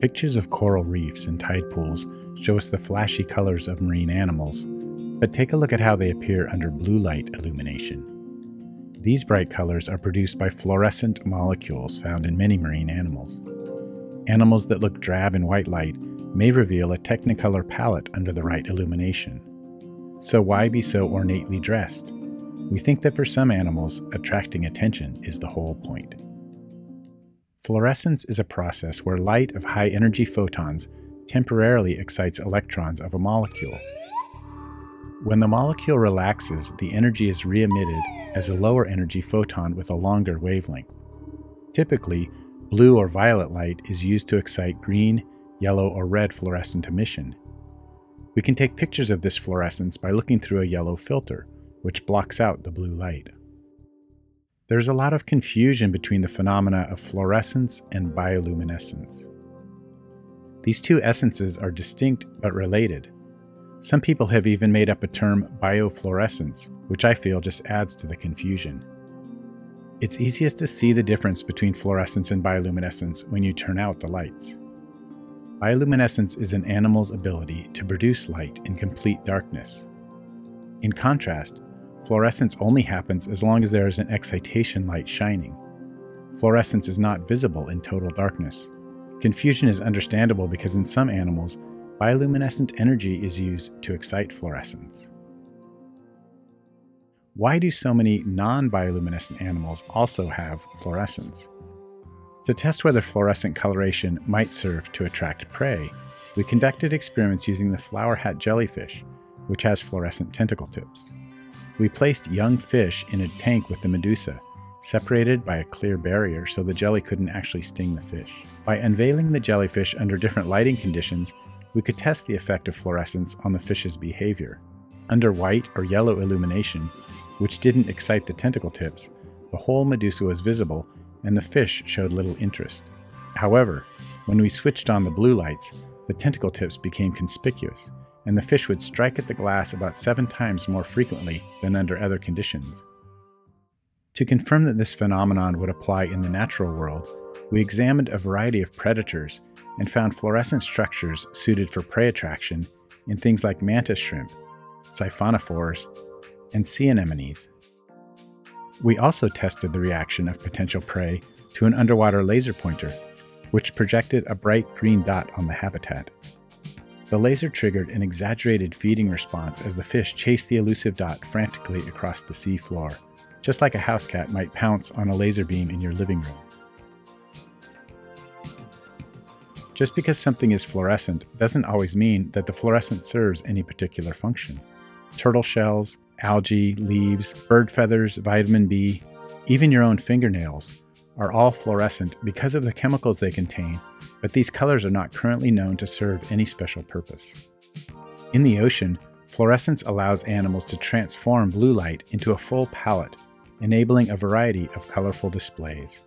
Pictures of coral reefs and tide pools show us the flashy colors of marine animals, but take a look at how they appear under blue light illumination. These bright colors are produced by fluorescent molecules found in many marine animals. Animals that look drab in white light may reveal a technicolor palette under the right illumination. So, why be so ornately dressed? We think that for some animals, attracting attention is the whole point. Fluorescence is a process where light of high energy photons temporarily excites electrons of a molecule. When the molecule relaxes, the energy is re emitted as a lower energy photon with a longer wavelength. Typically, blue or violet light is used to excite green, yellow, or red fluorescent emission. We can take pictures of this fluorescence by looking through a yellow filter, which blocks out the blue light. There's a lot of confusion between the phenomena of fluorescence and bioluminescence. These two essences are distinct but related. Some people have even made up a term biofluorescence, which I feel just adds to the confusion. It's easiest to see the difference between fluorescence and bioluminescence when you turn out the lights. Bioluminescence is an animal's ability to produce light in complete darkness. In contrast, Fluorescence only happens as long as there is an excitation light shining. Fluorescence is not visible in total darkness. Confusion is understandable because in some animals, bioluminescent energy is used to excite fluorescence. Why do so many non bioluminescent animals also have fluorescence? To test whether fluorescent coloration might serve to attract prey, we conducted experiments using the flower hat jellyfish, which has fluorescent tentacle tips. We placed young fish in a tank with the medusa, separated by a clear barrier so the jelly couldn't actually sting the fish. By unveiling the jellyfish under different lighting conditions, we could test the effect of fluorescence on the fish's behavior. Under white or yellow illumination, which didn't excite the tentacle tips, the whole medusa was visible and the fish showed little interest. However, when we switched on the blue lights, the tentacle tips became conspicuous and the fish would strike at the glass about seven times more frequently than under other conditions. To confirm that this phenomenon would apply in the natural world, we examined a variety of predators and found fluorescent structures suited for prey attraction in things like mantis shrimp, siphonophores, and sea anemones. We also tested the reaction of potential prey to an underwater laser pointer, which projected a bright green dot on the habitat. The laser triggered an exaggerated feeding response as the fish chased the elusive dot frantically across the sea floor, just like a house cat might pounce on a laser beam in your living room. Just because something is fluorescent doesn't always mean that the fluorescence serves any particular function. Turtle shells, algae, leaves, bird feathers, vitamin B, even your own fingernails are all fluorescent because of the chemicals they contain, but these colors are not currently known to serve any special purpose. In the ocean, fluorescence allows animals to transform blue light into a full palette, enabling a variety of colorful displays.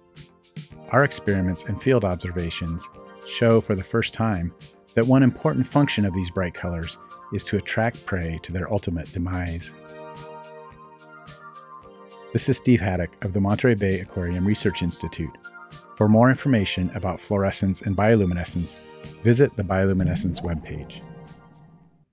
Our experiments and field observations show for the first time that one important function of these bright colors is to attract prey to their ultimate demise. This is Steve Haddock of the Monterey Bay Aquarium Research Institute. For more information about fluorescence and bioluminescence, visit the bioluminescence webpage.